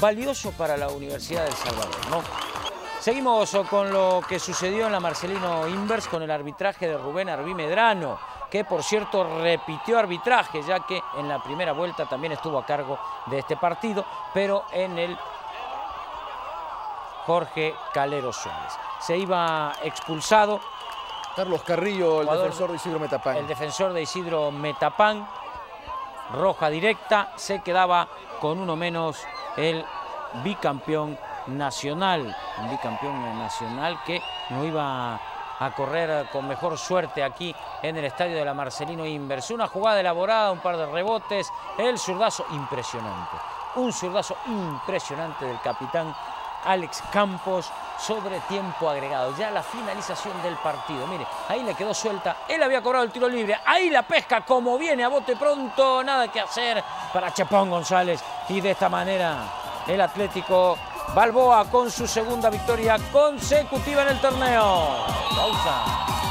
valioso para la Universidad del Salvador, ¿no? Seguimos con lo que sucedió en la Marcelino Invers con el arbitraje de Rubén Arbí Medrano, que por cierto repitió arbitraje, ya que en la primera vuelta también estuvo a cargo de este partido, pero en el Jorge Calero Suárez. Se iba expulsado. Carlos Carrillo, el defensor de Isidro Metapán. El defensor de Isidro Metapán. Roja directa. Se quedaba con uno menos el bicampeón nacional. Un bicampeón nacional que no iba a correr con mejor suerte aquí en el estadio de la Marcelino Invers. Una jugada elaborada, un par de rebotes, el zurdazo impresionante. Un zurdazo impresionante del capitán Alex Campos sobre tiempo agregado. Ya la finalización del partido. Mire, ahí le quedó suelta. Él había cobrado el tiro libre. Ahí la pesca como viene a bote pronto. Nada que hacer para Chapón González. Y de esta manera el Atlético Balboa con su segunda victoria consecutiva en el torneo. Pausa.